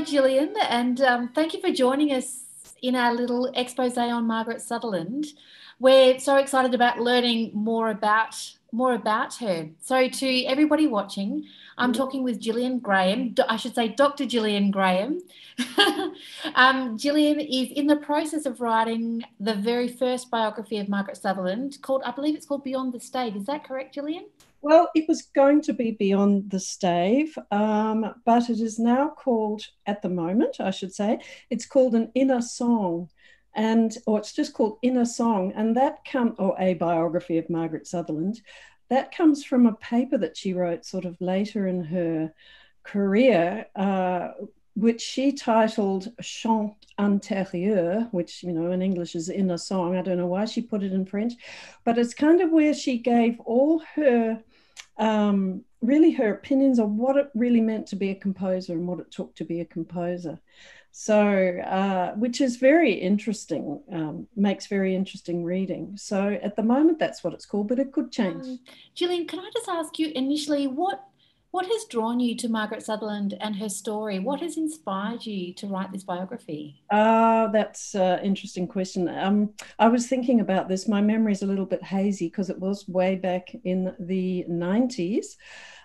Jillian, and um, thank you for joining us in our little expose on Margaret Sutherland. We're so excited about learning more about more about her. So, to everybody watching, I'm talking with Jillian Graham. I should say, Dr. Jillian Graham. um, Jillian is in the process of writing the very first biography of Margaret Sutherland, called I believe it's called Beyond the Stave. Is that correct, Jillian? Well, it was going to be Beyond the Stave, um, but it is now called, at the moment, I should say, it's called an inner song and or it's just called Inner Song, and that come or a biography of Margaret Sutherland. That comes from a paper that she wrote sort of later in her career, uh, which she titled Chant intérieur, which you know in English is inner song. I don't know why she put it in French, but it's kind of where she gave all her um, really her opinions on what it really meant to be a composer and what it took to be a composer. So, uh, which is very interesting, um, makes very interesting reading. So, at the moment, that's what it's called, but it could change. Um, Jillian, can I just ask you initially what what has drawn you to Margaret Sutherland and her story? What has inspired you to write this biography? Uh, that's an interesting question. Um, I was thinking about this. My memory is a little bit hazy because it was way back in the 90s,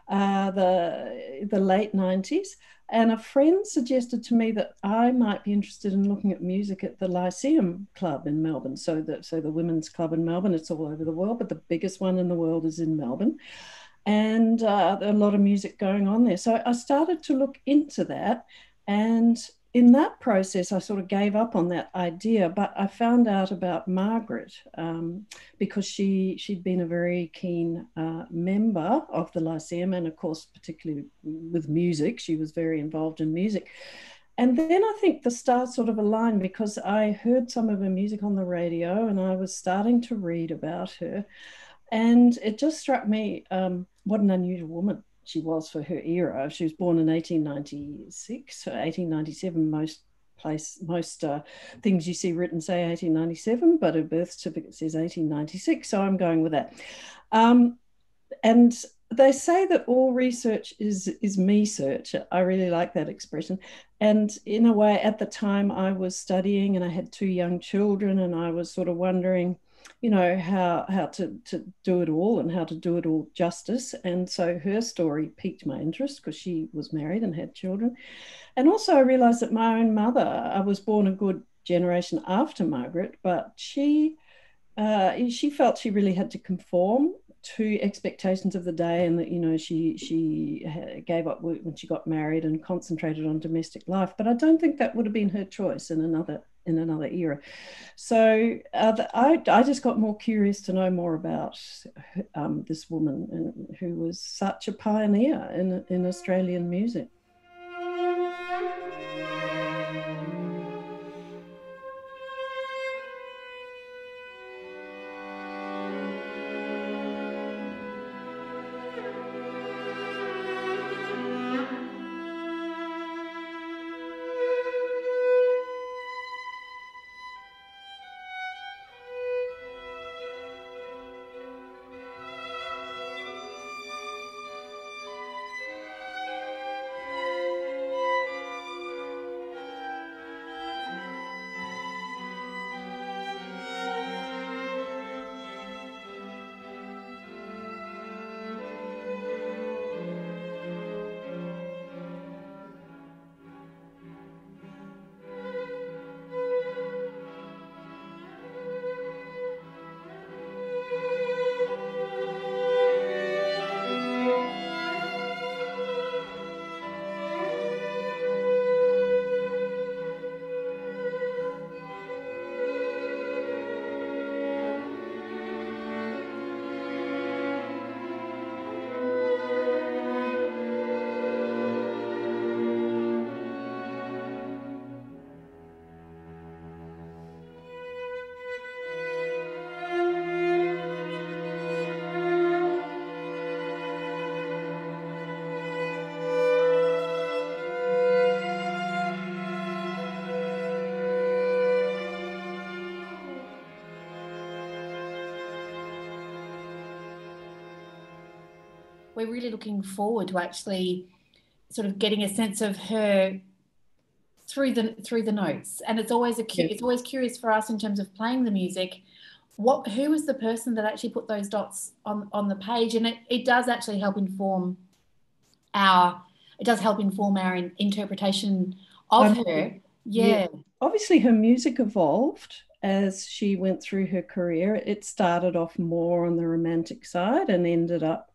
uh, the, the late 90s. And a friend suggested to me that I might be interested in looking at music at the Lyceum Club in Melbourne. So the, so the women's club in Melbourne, it's all over the world, but the biggest one in the world is in Melbourne. And uh, a lot of music going on there. So I started to look into that. And in that process, I sort of gave up on that idea, but I found out about Margaret um, because she she'd been a very keen uh, member of the Lyceum, and of course, particularly with music, she was very involved in music. And then I think the stars sort of aligned because I heard some of her music on the radio, and I was starting to read about her, and it just struck me um, what an unusual woman she was for her era. She was born in 1896, or 1897. Most place, most uh, things you see written say 1897, but her birth certificate says 1896. So I'm going with that. Um, and they say that all research is is me search. I really like that expression. And in a way, at the time I was studying and I had two young children, and I was sort of wondering you know how how to to do it all and how to do it all justice. And so her story piqued my interest because she was married and had children. And also i realized that my own mother i was born a good generation after margaret but she uh, she felt she really had to conform to expectations of the day and that you know she she gave up work when she got married and concentrated on domestic life. But i don't think that would have been her choice in another in another era. So uh, I, I just got more curious to know more about um, this woman and who was such a pioneer in, in Australian music. We're really looking forward to actually sort of getting a sense of her through the through the notes, and it's always a yeah. it's always curious for us in terms of playing the music. What who was the person that actually put those dots on on the page, and it it does actually help inform our it does help inform our in, interpretation of um, her. Yeah. yeah. Obviously, her music evolved as she went through her career. It started off more on the romantic side and ended up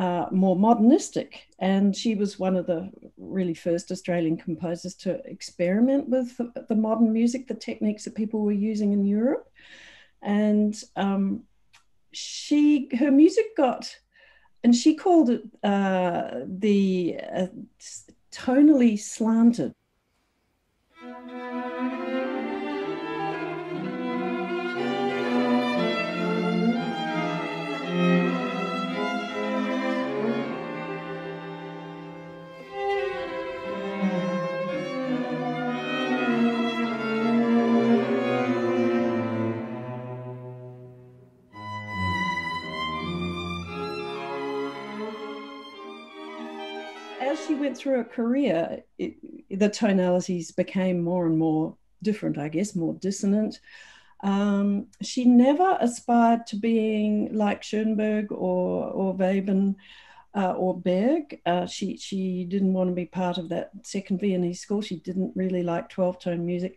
uh, more modernistic. And she was one of the really first Australian composers to experiment with the, the modern music, the techniques that people were using in Europe. And um, she, her music got, and she called it uh, the uh, tonally slanted. Went through a career, it, the tonalities became more and more different, I guess, more dissonant. Um, she never aspired to being like Schoenberg or, or Webern uh, or Berg. Uh, she, she didn't want to be part of that second Viennese school. She didn't really like 12 tone music.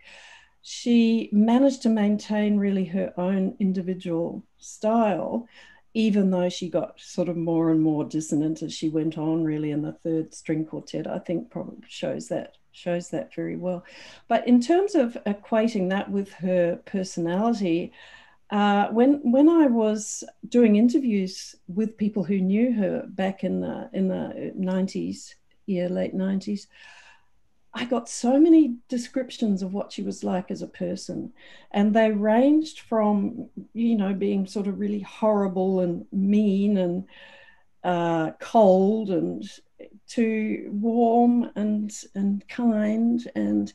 She managed to maintain really her own individual style even though she got sort of more and more dissonant as she went on really in the third string quartet i think probably shows that shows that very well. But in terms of equating that with her personality uh, when when I was doing interviews with people who knew her back in the in the 90s, yeah, late 90s, I got so many descriptions of what she was like as a person. And they ranged from, you know, being sort of really horrible and mean and uh, cold and to warm and and kind and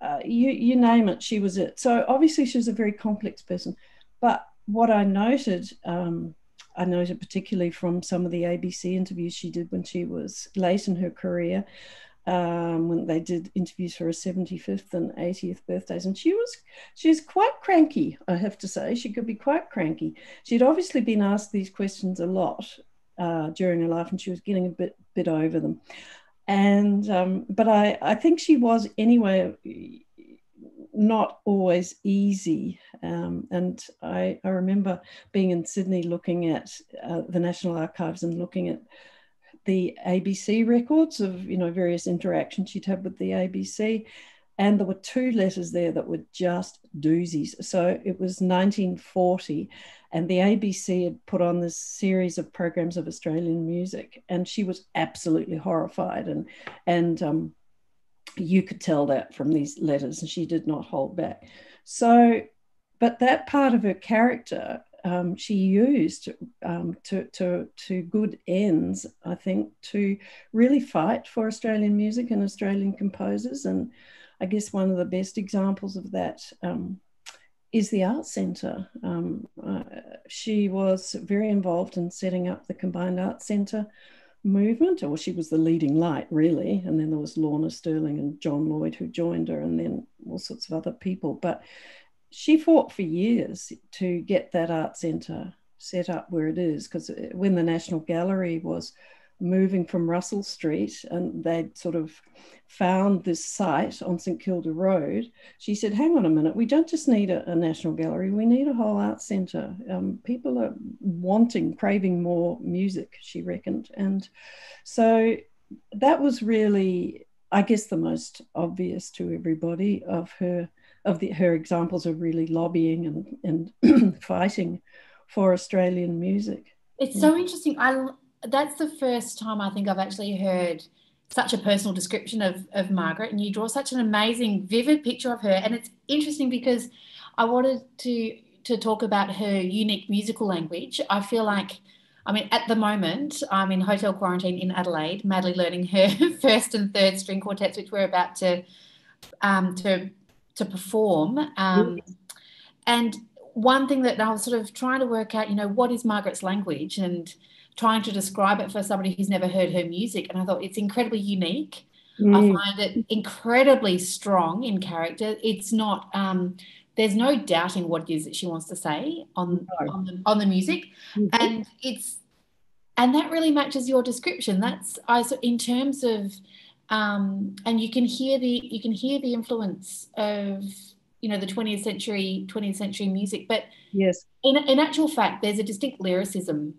uh, you you name it, she was it. So obviously she was a very complex person. But what I noted, um, I noted particularly from some of the ABC interviews she did when she was late in her career, um, when they did interviews for her 75th and 80th birthdays. And she was she's quite cranky, I have to say. She could be quite cranky. She'd obviously been asked these questions a lot uh, during her life, and she was getting a bit bit over them. And um, but I I think she was anyway not always easy. Um, and I, I remember being in Sydney looking at uh, the National Archives and looking at the ABC records of you know various interactions she'd had with the ABC, and there were two letters there that were just doozies. So it was 1940, and the ABC had put on this series of programs of Australian music, and she was absolutely horrified, and and um, you could tell that from these letters, and she did not hold back. So, but that part of her character um, she used um, to, to, to good ends, I think, to really fight for Australian music and Australian composers. And I guess one of the best examples of that um, is the Art Centre. Um, uh, she was very involved in setting up the Combined Arts Centre movement, or she was the leading light, really. And then there was Lorna Sterling and John Lloyd who joined her, and then all sorts of other people. But she fought for years to get that art centre set up where it is because when the National Gallery was moving from Russell Street and they'd sort of found this site on St Kilda Road, she said, Hang on a minute, we don't just need a, a National Gallery, we need a whole art centre. Um, people are wanting, craving more music, she reckoned. And so that was really, I guess, the most obvious to everybody of her of the, her examples of really lobbying and, and fighting for Australian music. It's yeah. so interesting. I that's the first time I think I've actually heard such a personal description of, of Margaret, and you draw such an amazing, vivid picture of her. And it's interesting because I wanted to to talk about her unique musical language. I feel like, I mean, at the moment, I'm in hotel quarantine in Adelaide, madly learning her first and third string quartets, which we're about to um, to to perform. Um, and one thing that I was sort of trying to work out, you know, what is Margaret's language and trying to describe it for somebody who's never heard her music. And I thought it's incredibly unique. Mm. I find it incredibly strong in character. It's not. Um, there's no doubting what it is that she wants to say on no. on, the, on the music, mm-hmm. and it's and that really matches your description. That's I in terms of, um, and you can hear the you can hear the influence of you know the 20th century 20th century music, but yes, in in actual fact, there's a distinct lyricism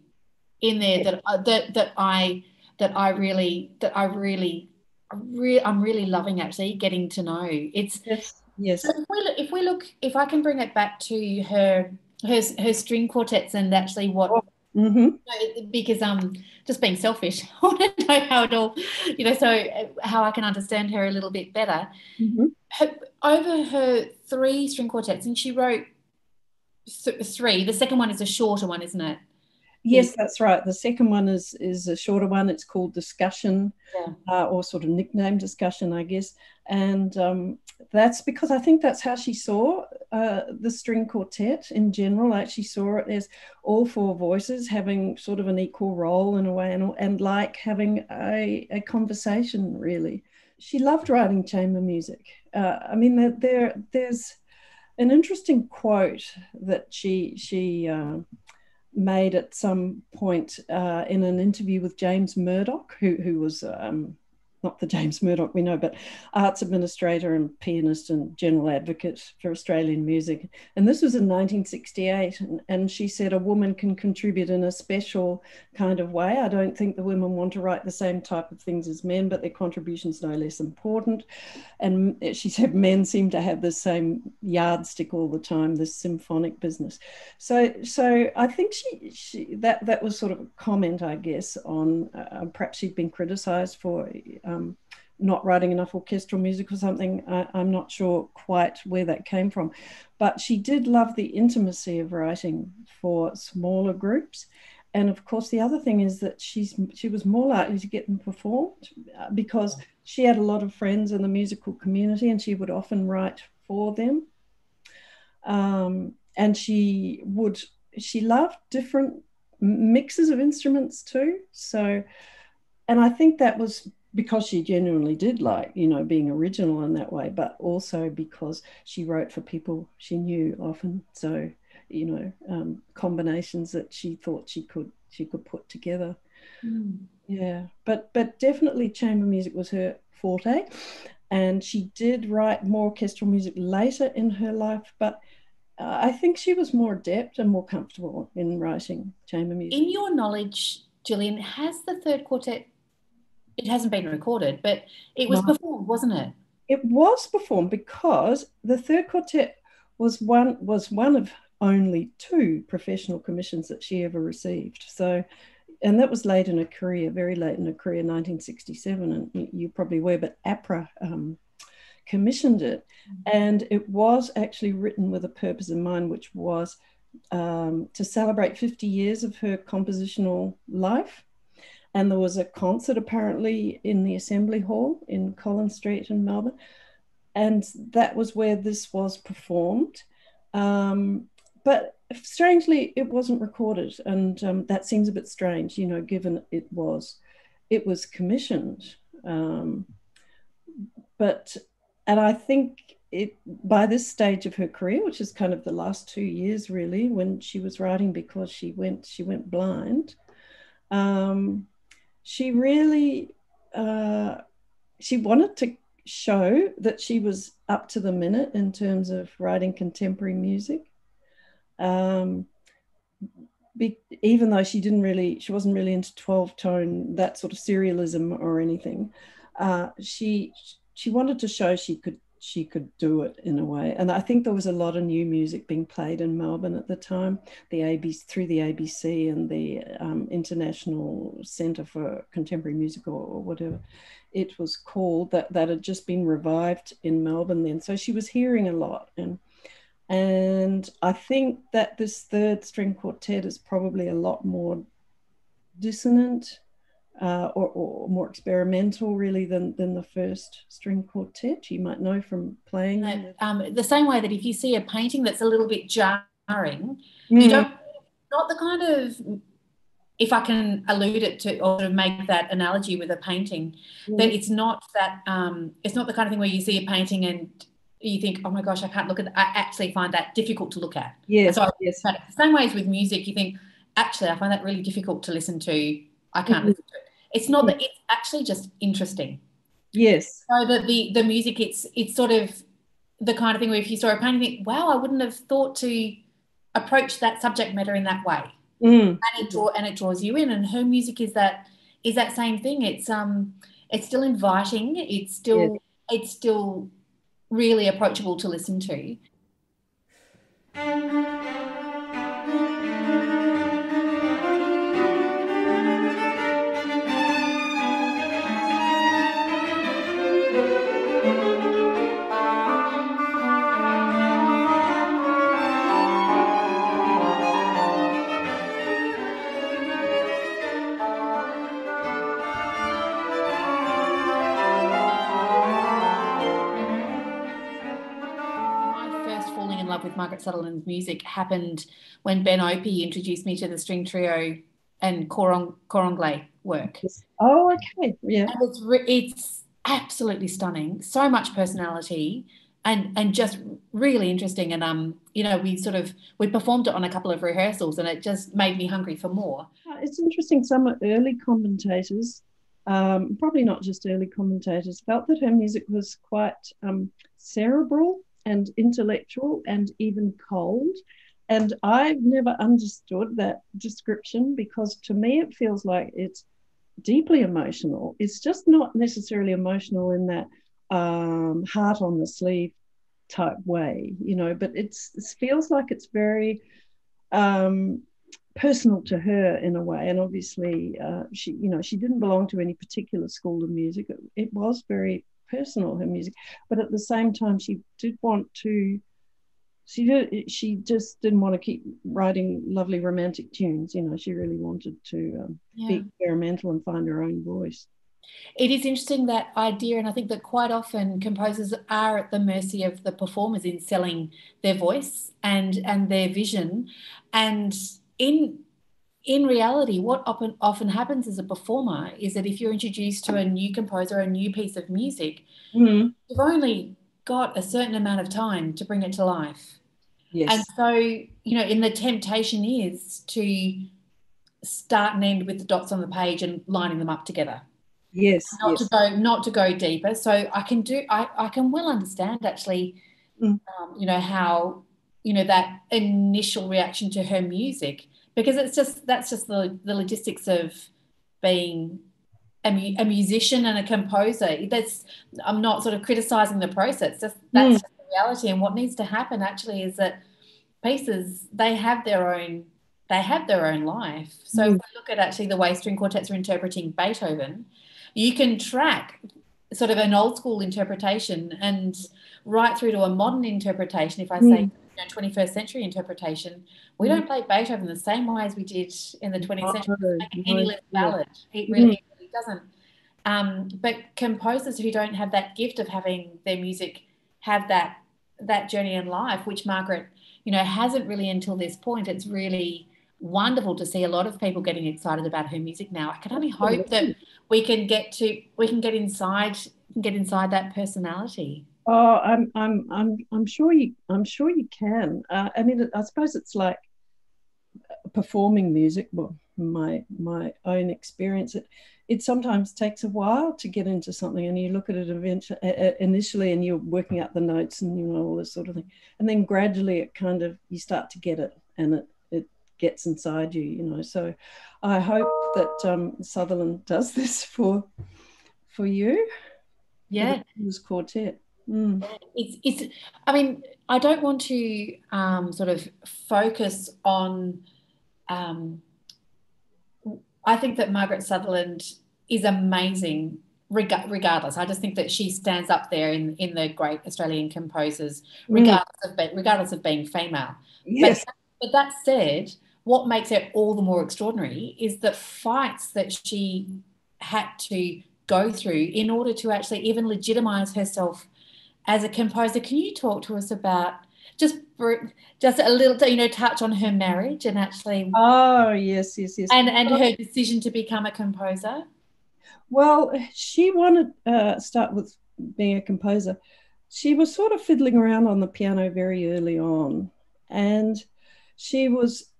in there that uh, that that I that I really that I really re- I'm really loving actually getting to know. It's yes. Yes. So if we look, if we look, if I can bring it back to her her her string quartets and actually what. Oh. Mm-hmm. Because um, just being selfish, I want to know how it all, you know, so uh, how I can understand her a little bit better. Mm-hmm. Her, over her three string quartets, and she wrote th- three. The second one is a shorter one, isn't it? Yes, that's right. The second one is is a shorter one. It's called discussion, yeah. uh, or sort of nickname discussion, I guess. And um, that's because I think that's how she saw uh, the string quartet in general. I actually saw it as all four voices having sort of an equal role in a way, and, and like having a, a conversation. Really, she loved writing chamber music. Uh, I mean, there there's an interesting quote that she she. Made at some point uh, in an interview with James Murdoch, who, who was um, not the James Murdoch we know, but arts administrator and pianist and general advocate for Australian music. And this was in 1968. And, and, she said, A woman can contribute in a special kind of way. I don't think the women want to write the same type of things as men, but their contribution's no less important. And she said, Men seem to have the same yardstick all the time, this symphonic business. So, so I think she, she that, that was sort of a comment, I guess, on uh, perhaps she'd been criticized for um, not writing enough orchestral music or something. I, am not sure quite where that came from. But she did love the intimacy of writing for smaller groups. And of course, the other thing is that she's she was more likely to get them performed uh, because she had a lot of friends in the musical community, and she would often write for them. Um, and she would she loved different mixes of instruments too. So, and I think that was because she genuinely did like you know being original in that way but also because she wrote for people she knew often so you know um, combinations that she thought she could she could put together mm. yeah but but definitely chamber music was her forte and she did write more orchestral music later in her life but uh, I think she was more adept and more comfortable in writing chamber music. In your knowledge, Jillian, has the third quartet it hasn't been recorded, but it was no. performed, wasn't it? It was performed because the third quartet was one was one of only two professional commissions that she ever received. So, and that was late in her career, very late in her career, 1967, and you probably were, but APRA um, commissioned it, mm-hmm. and it was actually written with a purpose in mind, which was um, to celebrate 50 years of her compositional life and there was a concert apparently in the Assembly Hall in Collins Street in Melbourne. And that was where this was performed. Um, but strangely, it wasn't recorded. And um, that seems a bit strange, you know, given it was, it was commissioned. Um, but, and I think it by this stage of her career, which is kind of the last two years really, when she was writing because she went she went blind, um, she really uh, she wanted to show that she was up to the minute in terms of writing contemporary music. Um, be, even though she didn't really, she wasn't really into 12 tone, that sort of serialism or anything, uh, she she wanted to show she could she could do it in a way. And I think there was a lot of new music being played in Melbourne at the time, the ABC through the ABC and the um, International Centre for Contemporary Music or, or, whatever it was called that that had just been revived in Melbourne then. So she was hearing a lot and. And I think that this third string quartet is probably a lot more dissonant uh, or, or, more experimental really than, than the first string quartet you might know from playing um, the same way that if you see a painting that's a little bit jarring mm. you don't not the kind of if I can allude it to or make that analogy with a painting, mm. that it's not that um, it's not the kind of thing where you see a painting and you think, oh my gosh, I can't look at that. I actually find that difficult to look at. Yes. so yes. the same way as with music, you think, actually, I find that really difficult to listen to. I can't mm-hmm. listen to it. It's not that it's actually just interesting. Yes. So that the the music, it's it's sort of the kind of thing where if you saw a painting, think, wow, I wouldn't have thought to approach that subject matter in that way mm. and it draw and it draws you in and her music is that is that same thing it's um it's still inviting it's still yeah. it's still really approachable to listen to Margaret Sutherland's music happened when Ben Opie introduced me to the string trio and cor anglais work. Oh, okay, yeah. And it's it's absolutely stunning. So much personality and and just really interesting. And um, you know, we sort of we performed it on a couple of rehearsals, and it just made me hungry for more. It's interesting. Some early commentators, um, probably not just early commentators, felt that her music was quite um, cerebral and intellectual and even cold. And I've never understood that description because to me it feels like it's deeply emotional. It's just not necessarily emotional in that um, heart on the sleeve type way, you know, but it's it feels like it's very um, personal to her in a way. And obviously, uh, she, you know, she didn't belong to any particular school of music. It, it was very personal her music. But at the same time she did want to she did, she just didn't want to keep writing lovely romantic tunes you know she really wanted to um, yeah. be experimental and find her own voice. It is interesting that idea and i think that quite often composers are at the mercy of the performers in selling their voice and and their vision. And in in reality, what often, often happens as a performer is that if you're introduced to a new composer, a new piece of music, mm-hmm. you've only got a certain amount of time to bring it to life. Yes. And so, you know, and the temptation is to start and end with the dots on the page and lining them up together. Yes. Not yes. to go, not to go deeper. So I can do, I, I can well understand actually, mm. um, you know, how, you know, that initial reaction to her music because it's just that's just the, the logistics of being a, mu- a musician and a composer that's i'm not sort of criticizing the process just that's mm. just the reality and what needs to happen actually is that pieces they have their own they have their own life so mm. if we look at actually the way string quartets are interpreting beethoven you can track sort of an old school interpretation and right through to a modern interpretation if i say mm know, 21st century interpretation, we mm. don't play Beethoven the same way as we did in the 20th century. No, any less ballad. It really, mm. really doesn't. Um, but composers who don't have that gift of having their music have that that journey in life, which Margaret, you know, hasn't really until this point. It's really wonderful to see a lot of people getting excited about her music now. I can only hope that we can get to we can get inside get inside that personality. Oh, I'm, I'm, I'm, I'm sure you, I'm sure you can. Uh, I mean, I suppose it's like performing music. Well, my my own experience, it it sometimes takes a while to get into something, and you look at it eventually, uh, initially, and you're working out the notes and you know all this sort of thing, and then gradually it kind of you start to get it, and it it gets inside you, you know. So, I hope that um, Sutherland does this for for you. Yeah, this quartet. Mm. It's, it's, I mean, I don't want to um, sort of focus on, um, I think that Margaret Sutherland is amazing regardless. I just think that she stands up there in, in the great Australian composers, mm. regardless, mm. of, being, regardless of being female. Yes. But, but that said, what makes it all the more extraordinary is the fights that she had to go through in order to actually even legitimize herself as a composer, can you talk to us about just just a little, you know, touch on her marriage and actually. Oh yes, yes, yes. And and her decision to become a composer. Well, she wanted to uh, start with being a composer. She was sort of fiddling around on the piano very early on, and she was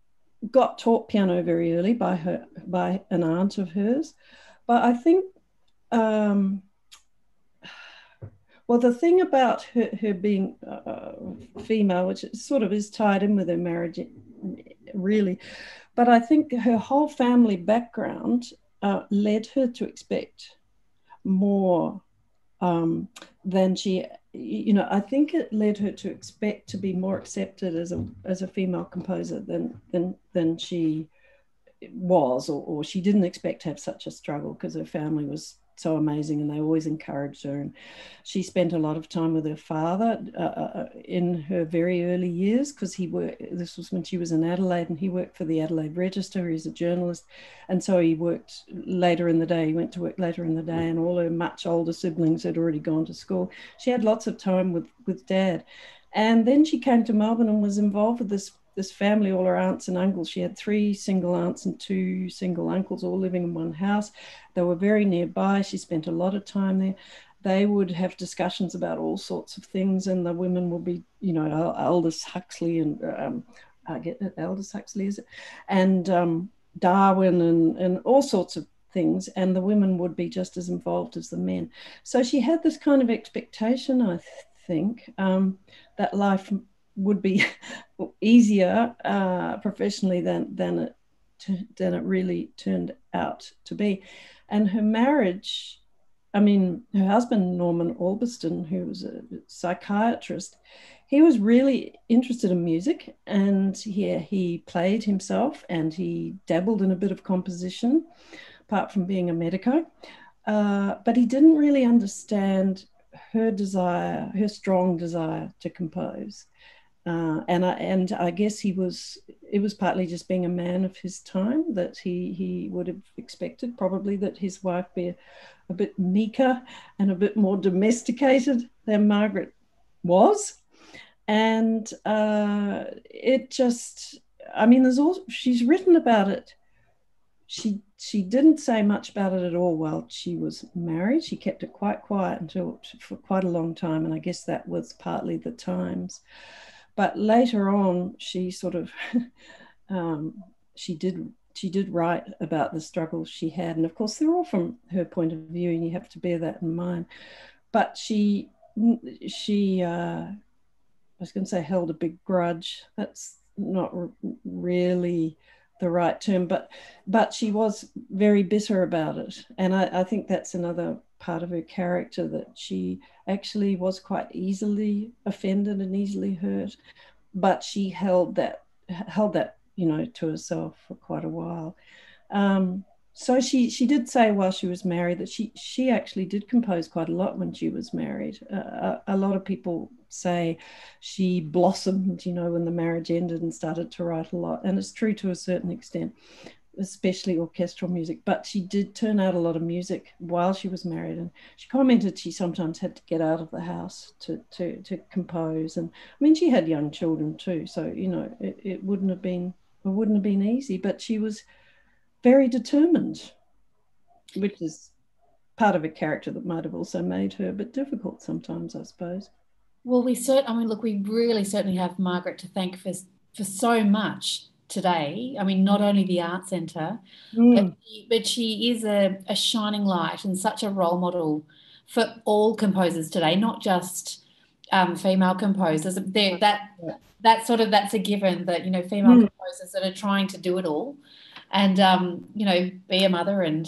got taught piano very early by her by an aunt of hers. But I think. Um, well, the thing about her, her being uh, female, which sort of is tied in with her marriage, really, but I think her whole family background uh, led her to expect more um, than she, you know, I think it led her to expect to be more accepted as a as a female composer than than than she was, or, or she didn't expect to have such a struggle because her family was so amazing and they always encouraged her and she spent a lot of time with her father uh, uh, uh in her very early years because he worked this was when she was in adelaide and he worked for the adelaide register he's a journalist and so he worked later in the day he went to work later in the day and all her much older siblings had already gone to school. She had lots of time with with dad. And then she came to melbourne and was involved with this this family, all her aunts and uncles. She had three single aunts and two single uncles, all living in one house. They were very nearby. She spent a lot of time there. They would have discussions about all sorts of things, and the women would be, you know, Aldous Huxley and um, I get it, Aldous Huxley is it, and um, Darwin and and all sorts of things, and the women would be just as involved as the men. So she had this kind of expectation, I think, um, that life would be easier uh, professionally than than it than it really turned out to be. And her marriage, I mean, her husband Norman Albiston, who was a psychiatrist, he was really interested in music, and he he played himself, and he dabbled in a bit of composition, apart from being a medico. Uh, but he didn't really understand her desire, her strong desire to compose. Uh, and I and I guess he was it was partly just being a man of his time that he he would have expected probably that his wife be a, a bit meeker and a bit more domesticated than Margaret was, and uh, it just I mean there's also she's written about it. She she didn't say much about it at all while she was married. She kept it quite quiet until for quite a long time, and I guess that was partly the times. But later on, she sort of um, she did she did write about the struggles she had, and of course they're all from her point of view, and you have to bear that in mind. But she she uh, I was going to say held a big grudge. That's not really the right term, but but she was very bitter about it, and I, I think that's another part of her character that she actually was quite easily offended and easily hurt, but she held that held that you know to herself for quite a while. Um, so she she did say while she was married that she she actually did compose quite a lot when she was married. Uh, a, a, lot of people say she blossomed, you know, when the marriage ended and started to write a lot, and it's true to a certain extent especially orchestral music, but she did turn out a lot of music while she was married. And she commented she sometimes had to get out of the house to, to, to compose. And I mean, she had young children too. So, you know, it, it wouldn't have been, it wouldn't have been easy, but she was very determined, which is part of a character that might have also made her a bit difficult sometimes, I suppose. Well, we certainly, I mean, look, we really certainly have Margaret to thank for, for so much today. I mean, not only the art centre, mm. but, she, but, she is a, a, shining light and such a role model for all composers today, not just um, female composers. They're, that that sort of that's a given that you know female mm. composers that are trying to do it all, and um, you know be a mother and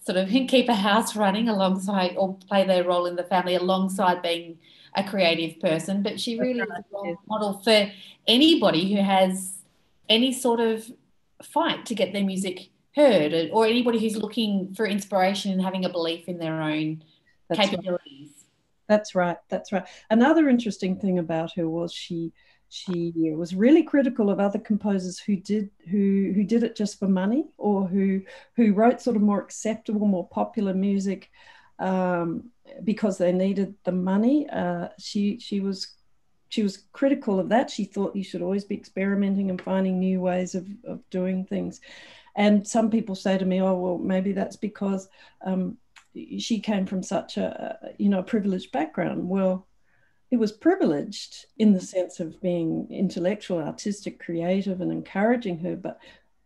sort of keep a house running alongside or play their role in the family alongside being a creative person. But she really is a role model for anybody who has any sort of fight to get their music heard or anybody who's looking for inspiration and having a belief in their own that's capabilities. Right. That's right. That's right. Another interesting thing about her was she she was really critical of other composers who did who who did it just for money or who who wrote sort of more acceptable, more popular music um, because they needed the money. Uh, she she was she was critical of that. She thought you should always be experimenting and finding new ways of, of doing things. And some people say to me, oh, well, maybe that's because um, she came from such a, you know, privileged background. Well, it was privileged in the sense of being intellectual, artistic, creative, and encouraging her, but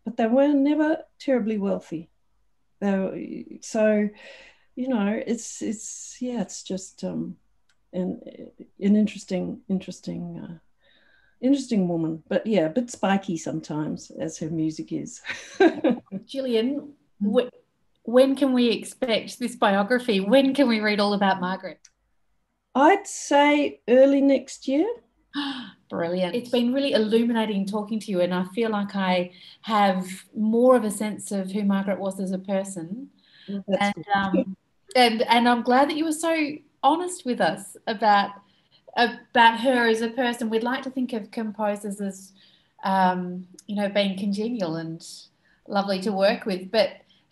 but they were never terribly wealthy. They were, so, you know, it's it's yeah, it's just um, an an interesting interesting uh, interesting woman, but yeah, a bit spiky sometimes, as her music is. Jillian, wh- when can we expect this biography? When can we read all about Margaret? I'd say early next year. Brilliant. It's been really illuminating talking to you, and I feel like I have more of a sense of who Margaret was as a person. and, um, and and I'm glad that you were so honest with us about about her as a person. We'd like to think of composers as um, you know being congenial and lovely to work with, but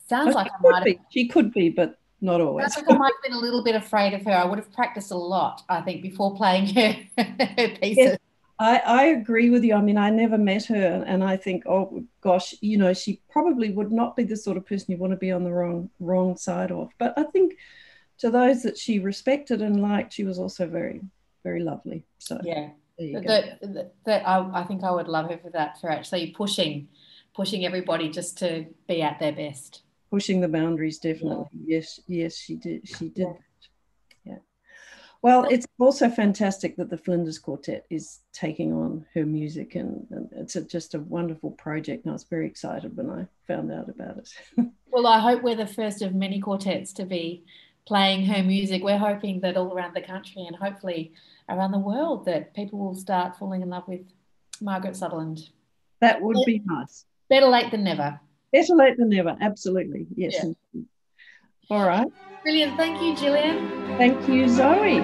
sounds like I might have, she could be, but not always. I I might have been a little bit afraid of her. I would have practiced a lot, I think, before playing her, her pieces. Yes, I, I agree with you. I mean, I never met her, and I think, oh gosh, you know, she probably would not be the sort of person you want to be on the wrong wrong side of. But I think to those that she respected and liked, she was also very, very lovely. So yeah, that, I, I think I would love her for that, for actually pushing, pushing everybody just to be at their best. Pushing the boundaries definitely. Yeah. yes yes she did she did yeah. yeah. Well it's also fantastic that the flinders quartet is taking on her music and, and it's a, just a wonderful project and i was very excited when i found out about it. Well i hope we're the first of many quartets to be playing her music we're hoping that all around the country and hopefully around the world that people will start falling in love with margaret sutherland that would be nice better late than never Better late than never. Absolutely. Yes. Yeah. All right. Brilliant. Thank you, Jillian. Thank you, Zoe.